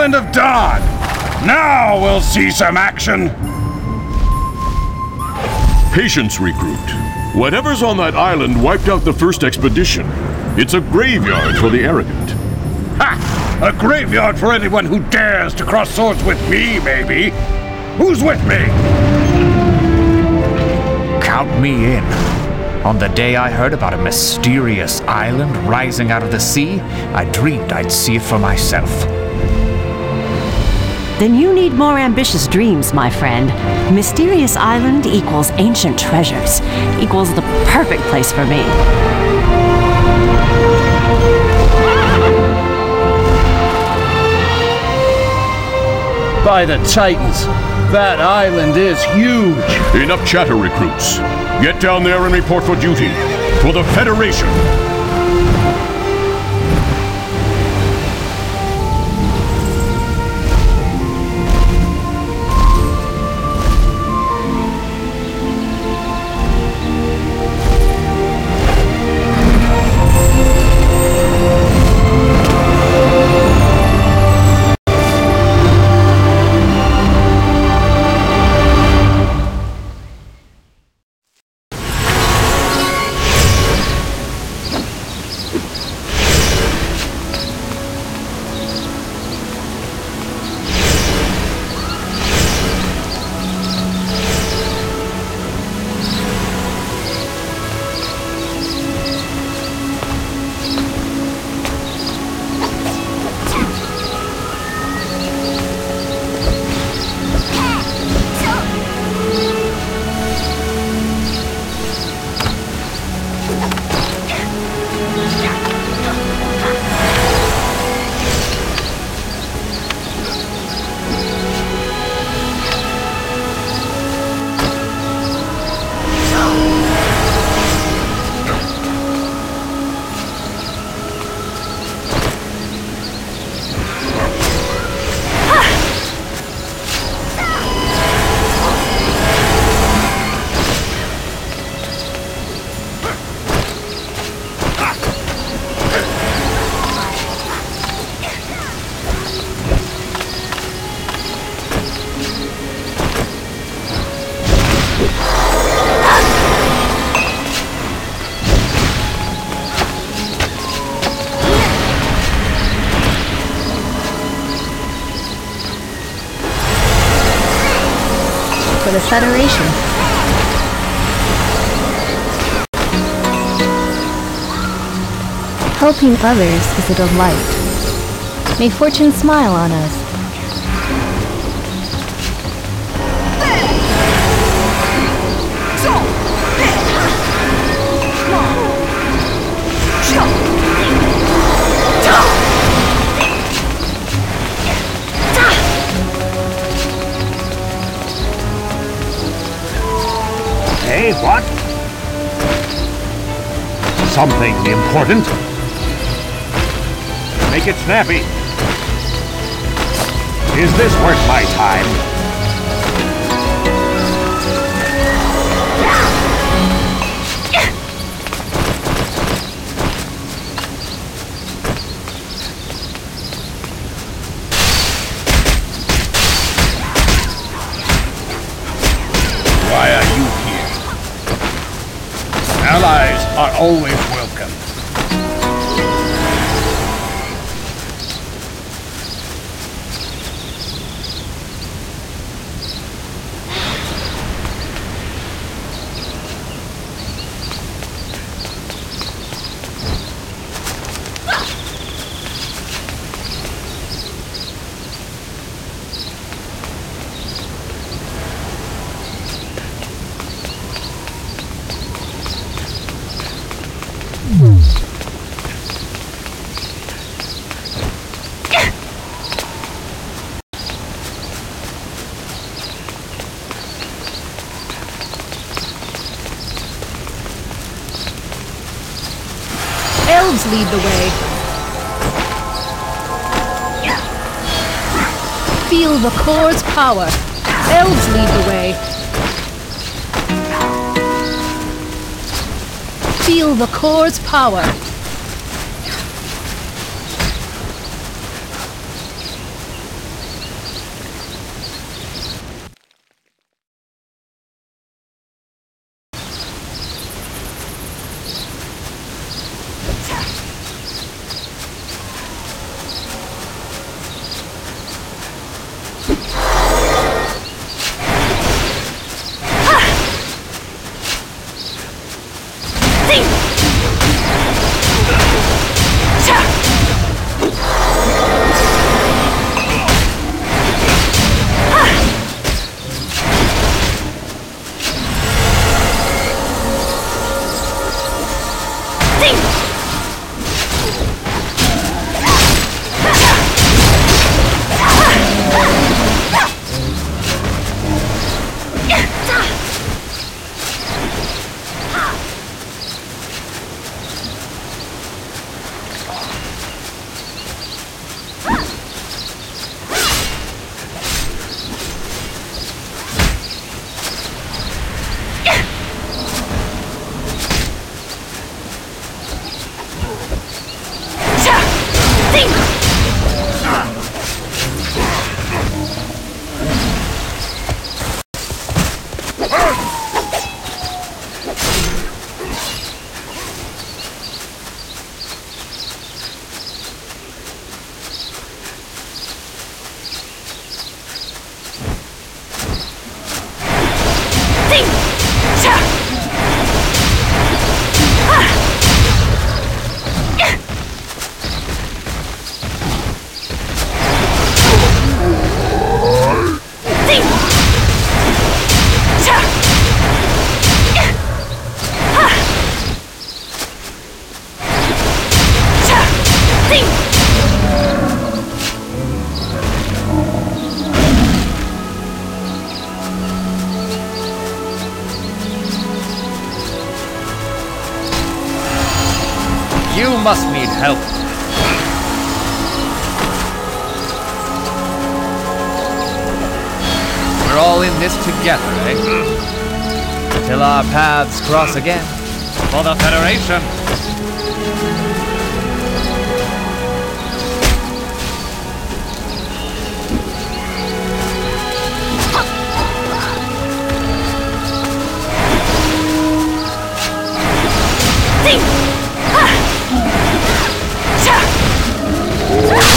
The Island of Dawn! Now we'll see some action! Patience, recruit. Whatever's on that island wiped out the first expedition. It's a graveyard for the arrogant. Ha! A graveyard for anyone who dares to cross swords with me, maybe! Who's with me? Count me in. On the day I heard about a mysterious island rising out of the sea, I dreamed I'd see it for myself. Then you need more ambitious dreams, my friend. Mysterious Island equals ancient treasures, equals the perfect place for me. By the Titans, that island is huge. Enough chatter, recruits. Get down there and report for duty. For the Federation. Federation. Helping others is a delight. May fortune smile on us. Something important? Make it snappy. Is this worth my time? Lead the way. Feel the core's power. Elves lead the way. Feel the core's power. Must need help. We're all in this together, eh? Till our paths cross again. For the Federation. Ah!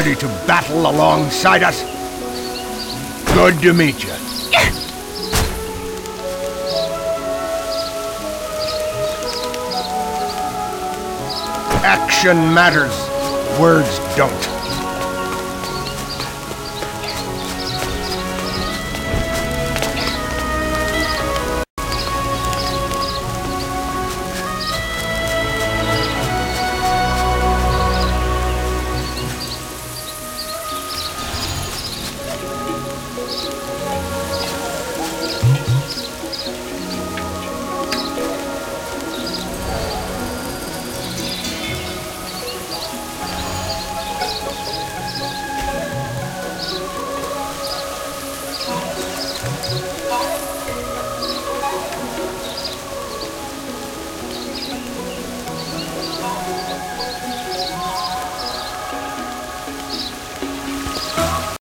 Ready to battle alongside us? Good to meet you. Action matters. Words don't.